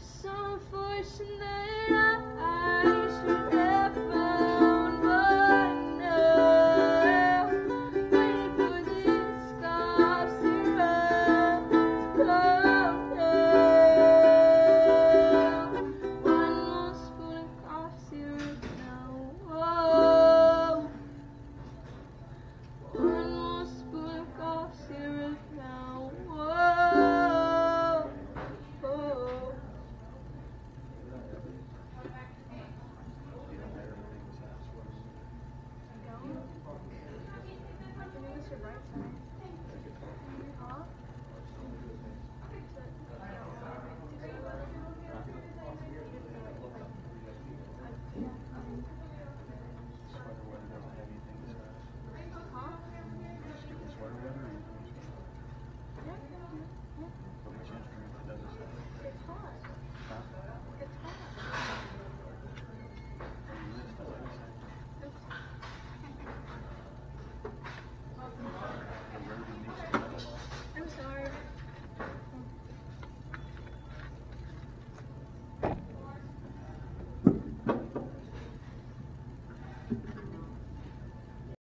It's so unfortunate.